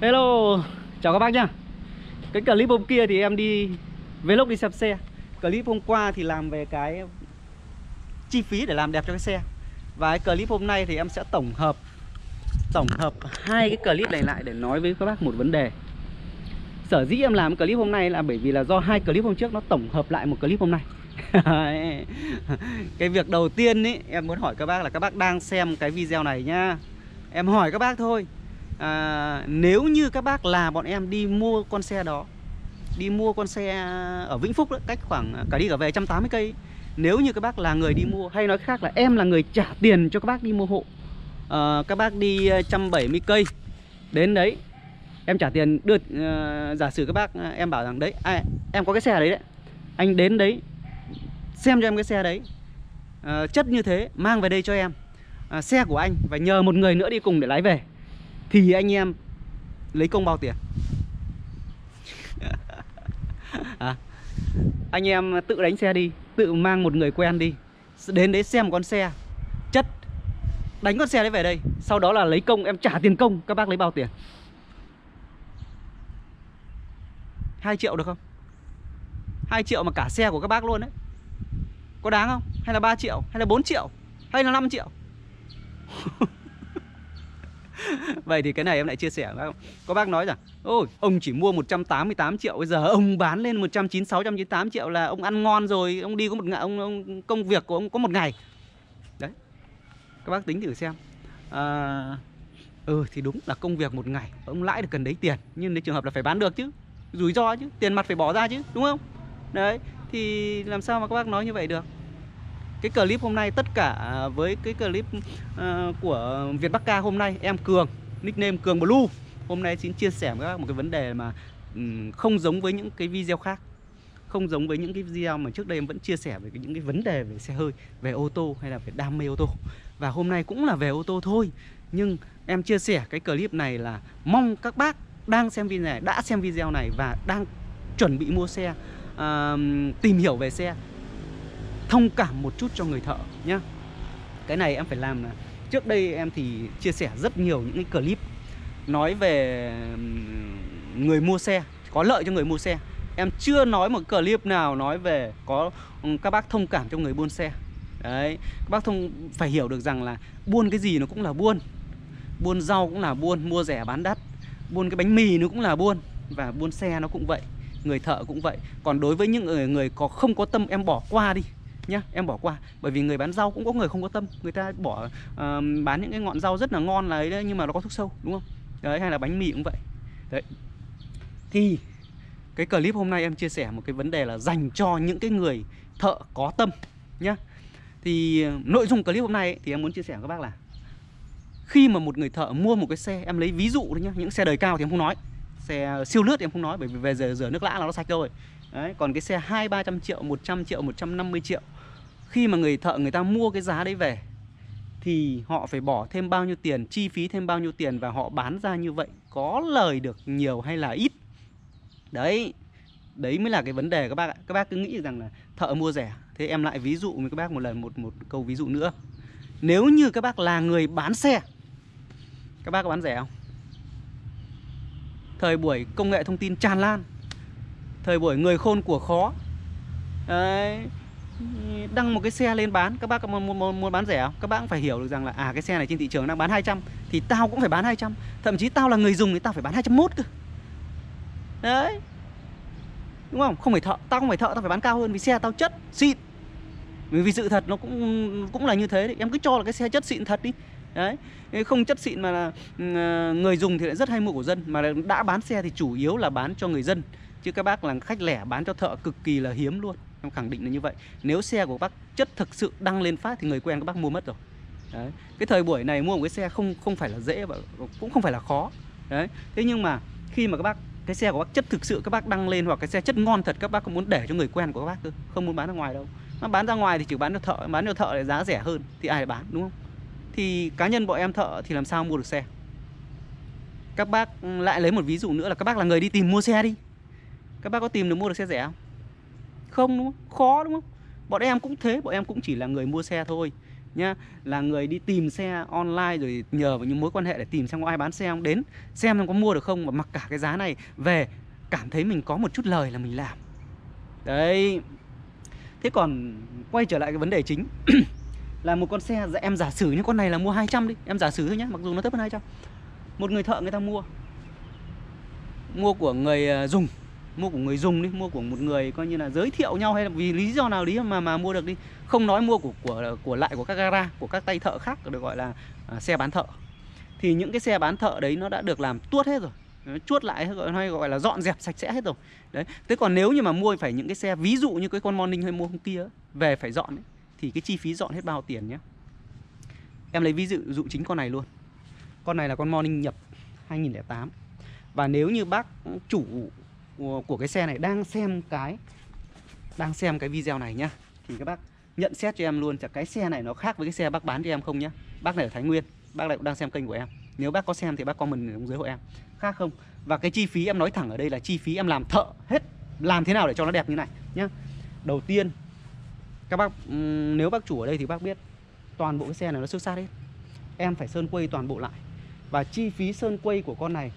Hello, chào các bác nhá. Cái clip hôm kia thì em đi vlog đi sập xe. Clip hôm qua thì làm về cái chi phí để làm đẹp cho cái xe. Và cái clip hôm nay thì em sẽ tổng hợp Tổng hợp hai cái clip này lại để nói với các bác một vấn đề. Sở dĩ em làm clip hôm nay là bởi vì là do hai clip hôm trước nó tổng hợp lại một clip hôm nay. Cái việc đầu tiên ý, em muốn hỏi các bác là các bác đang xem cái video này nhá. Em hỏi các bác thôi à, Nếu như các bác là bọn em đi mua con xe đó Đi mua con xe ở Vĩnh Phúc đó, cách khoảng à, cả đi cả về 180 cây Nếu như các bác là người đi mua Hay nói khác là em là người trả tiền cho các bác đi mua hộ à, Các bác đi ờ, 170 cây Đến đấy Em trả tiền đưa uh, Giả sử các bác à, em bảo rằng đấy à, Em có cái xe đấy đấy Anh đến đấy Xem cho em cái xe đấy uh, Chất như thế mang về đây cho em uh, Xe của anh và nhờ một người nữa đi cùng để lái về thì anh em lấy công bao tiền? À, anh em tự đánh xe đi tự mang một người quen đi đến đấy xem con xe. Chất đánh con xe đấy về đây sau đó là lấy công em trả tiền công các bác lấy bao tiền? 2 triệu được không? 2 triệu mà cả xe của các bác luôn đấy. Có đáng không? Hay là 3 triệu? Hay là 4 triệu? Hay là 5 triệu Vậy thì cái này em lại chia sẻ với Có bác nói rằng Ôi ông chỉ mua 188 triệu Bây giờ ông bán lên 196 198 triệu là ông ăn ngon rồi Ông đi có một ngày ông, ông Công việc của ông có một ngày. Đấy. Các bác tính thử xem. À, Ừ thì đúng là công việc một ngày Ông lãi được cần đấy tiền nhưng cái trường hợp là phải bán được chứ Rủi ro chứ Tiền mặt phải bỏ ra chứ Đúng không? Đấy Thì làm sao mà các bác nói như vậy được? Cái clip hôm nay tất cả à, với cái clip uh, của Việt Bắc Ca hôm nay em Cường nickname Cường Blue. Hôm nay xin chia sẻ với các một cái vấn đề mà um, không giống với những cái video khác. Không giống với những cái video mà trước đây em vẫn chia sẻ về những cái vấn đề về xe hơi về ô tô hay là về đam mê ô tô. Và hôm nay cũng là về ô tô thôi. Nhưng em chia sẻ cái clip này là mong các bác đang xem video này đã xem video này và đang chuẩn bị mua xe uh, tìm hiểu về xe thông cảm một chút cho người thợ nhá. Cái này em phải làm là, trước đây em thì chia sẻ rất nhiều những cái clip nói về người mua xe, có lợi cho người mua xe. Em chưa nói một clip nào nói về có các bác thông cảm cho người buôn xe. Đấy, các bác thông, phải hiểu được rằng là buôn cái gì nó cũng là buôn. Buôn rau cũng là buôn, mua rẻ bán đắt. Buôn cái bánh mì nó cũng là buôn và buôn xe nó cũng vậy, người thợ cũng vậy. Còn đối với những người người có không có tâm em bỏ qua đi nhá em bỏ qua. Bởi vì người bán rau cũng có người không có tâm. Người ta bỏ uh, bán những cái ngọn rau rất là ngon là đấy nhưng mà nó có thuốc sâu đúng không? Đấy hay là bánh mì cũng vậy. Đấy. Thì cái clip hôm nay em chia sẻ một cái vấn đề là dành cho những cái người thợ có tâm nhá. Thì ờ, nội dung clip hôm nay ấy, thì em muốn chia sẻ với các bác là khi mà một người thợ mua một cái xe em lấy ví dụ đấy nhá những xe đời cao thì em không nói. Xe siêu lướt thì em không nói bởi vì về giờ rửa nước lã là nó sạch rồi Đấy, còn cái xe hai ba trăm triệu, 100 triệu, 150 triệu khi mà người thợ người ta mua cái giá đấy về Thì họ phải bỏ thêm bao nhiêu tiền, chi phí thêm bao nhiêu tiền Và họ bán ra như vậy có lời được nhiều hay là ít? Đấy, đấy mới là cái vấn đề các bác ạ. Các bác cứ nghĩ rằng là thợ mua rẻ. Thế em lại ví dụ với các bác một lần một một câu ví dụ nữa. Nếu như các bác là người bán xe Các bác có bán rẻ không? Thời buổi công nghệ thông tin tràn lan Thời buổi người khôn của khó. Đấy. Đăng một cái xe lên bán Các bác có muốn, muốn, muốn bán rẻ không? Các bác cũng phải hiểu được rằng là À cái xe này trên thị trường đang bán 200 Thì tao cũng phải bán 200 Thậm chí tao là người dùng thì tao phải bán 201 cơ. Đấy. Đúng không? Không phải thợ Tao không phải thợ Tao phải bán cao hơn Vì xe tao chất xịn. Vì, vì sự thật nó cũng cũng là như thế đấy. Em cứ cho là cái xe chất xịn thật đi. Đấy. Không chất xịn mà là ờ, người dùng thì lại rất hay mua của dân Mà đã bán xe thì chủ yếu là bán cho người dân. Chứ các bác là khách lẻ bán cho thợ cực kỳ là hiếm luôn. Em khẳng định là như vậy. Nếu xe của bác chất thực sự đăng lên phát Thì người quen các bác mua mất rồi. Đấy. Cái thời buổi này mua một cái xe không không phải là dễ và cũng không phải là khó. Đấy. Thế nhưng mà khi mà các bác, cái xe của bác chất thực sự các bác đăng lên hoặc cái xe chất ngon thật các bác có muốn để cho người quen của các bác cơ? Không muốn bán ra ngoài đâu. Nó bán ra ngoài thì chỉ bán cho thợ, bán cho thợ thì giá rẻ hơn thì ai bán, đúng không? Thì cá nhân bọn em thợ thì làm sao mua được xe? Các bác lại lấy một ví dụ nữa là các bác là người đi tìm mua xe đi. Các bác có tìm được mua được xe rẻ không? Không đúng không? Khó đúng không? Bọn em cũng thế, bọn em cũng chỉ là người mua xe thôi nhá. Là người đi tìm xe online rồi nhờ vào những mối quan hệ để tìm xem có ai bán xe không. Đến xem em có mua được không và mặc cả cái giá này về cảm thấy mình có một chút lời là mình làm. Đấy. Thế còn quay trở lại cái vấn đề chính là một con xe dạ, em giả sử như con này là mua 200 đi em giả sử thôi nhé mặc dù nó thấp hơn 200 một người thợ người ta mua. Mua của người à, dùng mua của người dùng đi mua của một người coi như là giới thiệu nhau hay là vì lý do nào lý mà mà mua được đi. Không nói mua của của của lại của các gara của các tay thợ khác được gọi là à, xe bán thợ. Thì những cái xe bán thợ đấy nó đã được làm tuốt hết rồi. Chuốt lại hay gọi là dọn dẹp sạch sẽ hết rồi. Đấy thế còn nếu như mà mua phải những cái xe ví dụ như cái con morning hay mua hôm kia về phải dọn ấy, thì cái chi phí dọn hết bao tiền nhé em lấy ví dụ dụ chính con này luôn. Con này là con morning nhập 2008 và nếu như bác chủ của cái xe này đang xem cái, đang xem cái video này nhá. Thì các bác nhận xét cho em luôn là cái xe này nó khác với cái xe bác bán cho em không nhá? Bác này ở Thái Nguyên, bác này cũng đang xem kênh của em. Nếu bác có xem thì bác comment ở dưới hộ em. Khác không? Và cái chi phí em nói thẳng ở đây là chi phí em làm thợ hết, làm thế nào để cho nó đẹp như này nhá. Đầu tiên, các bác nếu bác chủ ở đây thì bác biết toàn bộ cái xe này nó xước sát hết. Em phải sơn quây toàn bộ lại. Và chi phí sơn quây của con này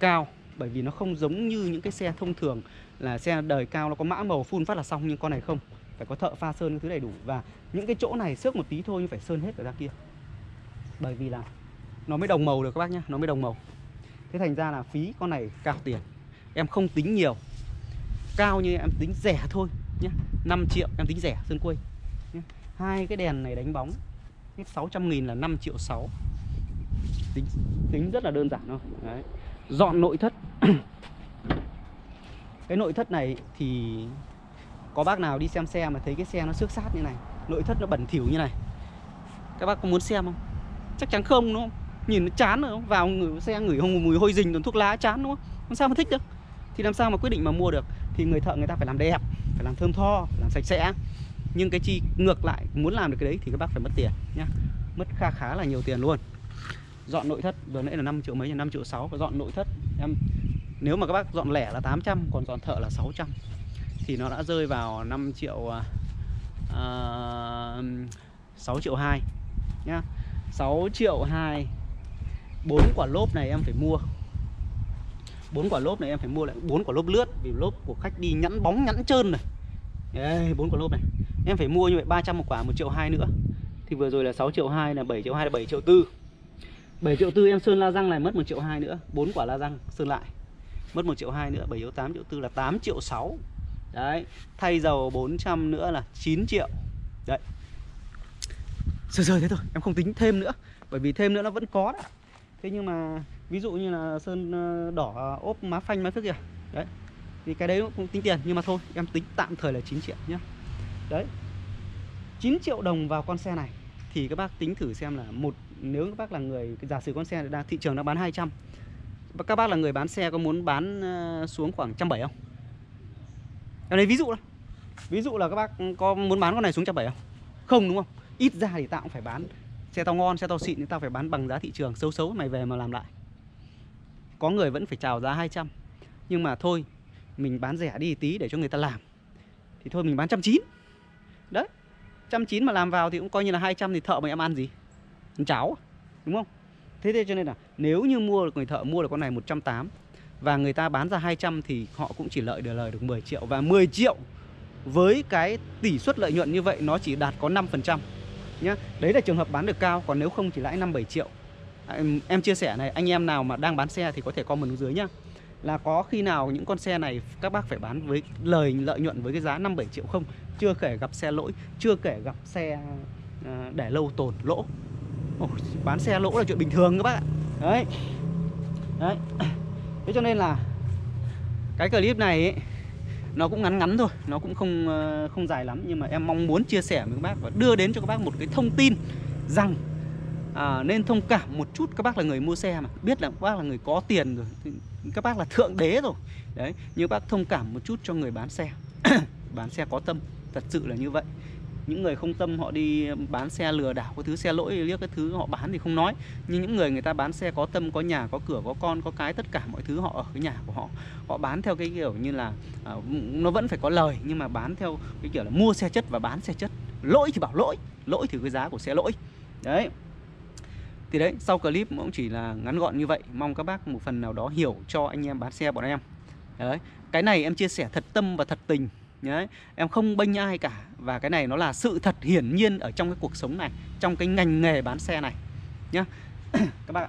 cao bởi vì nó không giống như những cái xe thông thường là xe đời cao nó có mã màu phun phát là xong nhưng con này không. Phải có thợ pha sơn cái thứ đầy đủ. Và những cái chỗ này xước một tí thôi nhưng phải sơn hết ở ra kia. Bởi vì là nó mới đồng màu được các bác nhá, nó mới đồng màu. Thế thành ra là phí con này cao tiền. Em không tính nhiều. Cao như em tính rẻ thôi nhé 5 triệu, em tính rẻ, sơn quây nhé. hai cái đèn này đánh bóng, hết 600 nghìn là 5 triệu 6 tính tính rất là đơn giản thôi. Đấy dọn nội thất. Cái nội thất này thì có bác nào đi xem xe mà thấy cái xe nó xước sát như này nội thất nó bẩn thỉu như này các bác có muốn xem không? Chắc chắn không đúng không? Nhìn nó chán rồi vào ngửi, xe ngửi hông mùi hôi rình toàn thuốc lá chán đúng không? Làm sao mà thích được? Thì làm sao mà quyết định mà mua được? Thì người thợ người ta phải làm đẹp phải làm thơm tho làm sạch sẽ. Nhưng cái chi ngược lại muốn làm được cái đấy thì các bác phải mất tiền nhá. Mất kha khá là nhiều tiền luôn dọn nội thất vừa nãy là 5 triệu mấy là 5 triệu 6 và dọn nội thất. Em nếu mà các bác dọn lẻ là 800 còn dọn thợ là 600 thì nó đã rơi vào 5 triệu à, à, uh, 6 triệu 2 nhá. 6 triệu 2 4 quả lốp này em phải mua. 4 quả lốp này em phải mua lại. 4 quả lốp lướt vì lốp của khách đi nhẵn bóng nhẵn trơn này. Đấy, 4 quả lốp này. Em phải mua như vậy 300 một quả 1 triệu 2 nữa. Thì vừa rồi là 6 triệu 2 là 7 triệu 2 là 7 triệu 4 7 triệu tư em sơn la răng này mất 1 triệu 2 nữa 4 quả la răng sơn lại. Mất 1 triệu 2 nữa 7 triệu 8 triệu tư là 8 triệu 6 đấy, thay dầu 400 nữa là 9 triệu. Đấy. Sơ sơ thế thôi, em không tính thêm nữa, bởi vì thêm nữa nó vẫn có đó. Thế nhưng mà ví dụ như là sơn ờ, đỏ ờ, ốp má phanh, má phước kìa. Đấy, thì cái đấy cũng tính tiền, nhưng mà thôi, em tính tạm thời là 9 triệu nhé đấy 9 triệu đồng vào con xe này, thì các bác tính thử xem là một nếu các bác là người giả sử con xe đang thị trường đang bán 200 các bác là người bán xe có muốn bán ờ, xuống khoảng 170 không? Em lấy ví dụ đó. Ví dụ là các bác có muốn bán con này xuống 170 không? Không đúng không? Ít ra thì tao cũng phải bán Xe tao ngon, xe tao xịn thì tao phải bán bằng giá thị trường Xấu xấu mày về mà làm lại Có người vẫn phải chào giá 200 Nhưng mà thôi Mình bán rẻ đi tí để cho người ta làm Thì thôi mình bán trăm chín Đấy trăm chín mà làm vào thì cũng coi như là 200 thì thợ mày em ăn gì Cháo à? Đúng không Thế thế cho nên là nếu như mua được người thợ mua được con này 180 Và người ta bán ra 200 thì họ cũng chỉ lợi được lời được 10 triệu Và 10 triệu với cái tỷ suất lợi nhuận như vậy nó chỉ đạt có 5% nhá. Đấy là trường hợp bán được cao còn nếu không chỉ lãi 5 7 triệu. À, em, em chia sẻ này, anh em nào mà đang bán xe thì có thể comment dưới nhá. Là có khi nào những con xe này các bác phải bán với lời lợi nhuận với cái giá 5 7 triệu không? Chưa kể gặp xe lỗi, chưa kể gặp xe à, để lâu tồn lỗ. Ồ, bán xe lỗ là chuyện bình thường các bác ạ. Đấy. Đấy. Thế cho nên là cái clip này ấy, nó cũng ngắn ngắn thôi nó cũng không ờ, không dài lắm nhưng mà em mong muốn chia sẻ với các bác và đưa đến cho các bác một cái thông tin rằng à, nên thông cảm một chút các bác là người mua xe mà biết là các bác là người có tiền rồi các bác là thượng đế rồi đấy nhưng bác thông cảm một chút cho người bán xe bán xe có tâm thật sự là như vậy những người không tâm họ đi bán xe lừa đảo có thứ xe lỗi liếc cái thứ họ bán thì không nói. Nhưng những người người ta bán xe có tâm có nhà có cửa có con có cái tất cả mọi thứ họ ở cái nhà của họ. Họ bán theo cái kiểu như là uh, nó vẫn phải có lời nhưng mà bán theo cái kiểu là mua xe chất và bán xe chất. Lỗi thì bảo lỗi lỗi thì cái giá của xe lỗi. Đấy. Thì đấy sau clip cũng chỉ là ngắn gọn như vậy. Mong các bác một phần nào đó hiểu cho anh em bán xe bọn em. Đấy. Cái này em chia sẻ thật tâm và thật tình. Đấy, em không bênh ai cả và cái này nó là sự thật hiển nhiên ở trong cái cuộc sống này, trong cái ngành nghề bán xe này nhá. các bác ạ.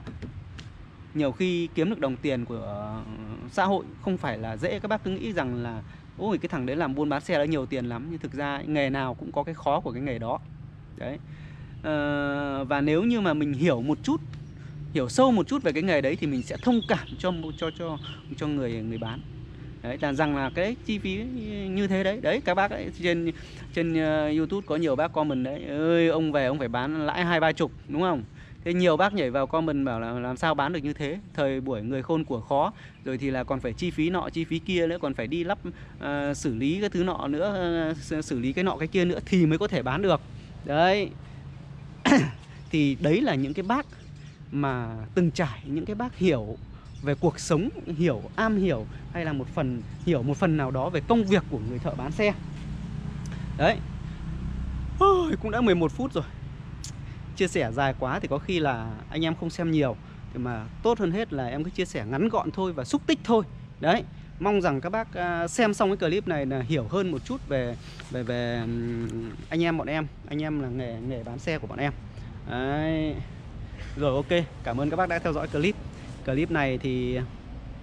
Nhiều khi kiếm được đồng tiền của ờ, xã hội không phải là dễ các bác cứ nghĩ rằng là ôi cái thằng đấy làm buôn bán xe đã nhiều tiền lắm nhưng thực ra nghề nào cũng có cái khó của cái nghề đó. Đấy. À, và nếu như mà mình hiểu một chút hiểu sâu một chút về cái nghề đấy thì mình sẽ thông cảm cho cho cho cho người người bán đấy là rằng là cái chi phí như thế đấy. Đấy các bác ấy, trên trên uh, youtube có nhiều bác comment đấy. Ơi ông về ông phải bán lãi hai ba chục đúng không? Thế nhiều bác nhảy vào comment bảo là làm sao bán được như thế? Thời buổi người khôn của khó. Rồi thì là còn phải chi phí nọ chi phí kia nữa còn phải đi lắp uh, xử lý cái thứ nọ nữa uh, xử lý cái nọ cái kia nữa thì mới có thể bán được. Đấy. Thì đấy là những cái bác mà từng trải những cái bác hiểu về cuộc sống hiểu am hiểu hay là một phần hiểu một phần nào đó về công việc của người thợ bán xe. Đấy. Ôi, cũng đã 11 phút rồi. Chia sẻ dài quá thì có khi là anh em không xem nhiều thì mà tốt hơn hết là em cứ chia sẻ ngắn gọn thôi và xúc tích thôi. Đấy mong rằng các bác à, xem xong cái clip này là hiểu hơn một chút về về về anh em bọn em. Anh em là nghề nghề bán xe của bọn em. Đấy. Rồi ok. Cảm ơn các bác đã theo dõi clip clip này thì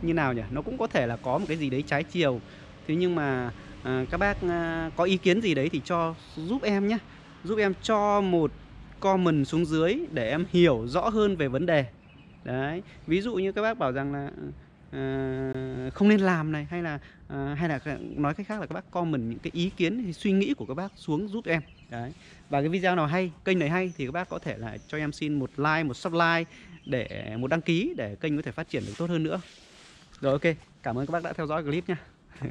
như nào nhỉ? Nó cũng có thể là có một cái gì đấy trái chiều. Thế nhưng mà à, các bác à, có ý kiến gì đấy thì cho giúp em nhé. Giúp em cho một comment xuống dưới để em hiểu rõ hơn về vấn đề. Đấy ví dụ như các bác bảo rằng là à, không nên làm này hay là à, hay là nói cách khác là các bác comment những cái ý kiến suy nghĩ của các bác xuống giúp em đấy. Và cái video nào hay, kênh này hay thì các bác có thể là cho em xin một like, một subscribe để, một đăng ký để kênh có thể phát triển được tốt hơn nữa. Rồi, ok. Cảm ơn các bác đã theo dõi clip nha.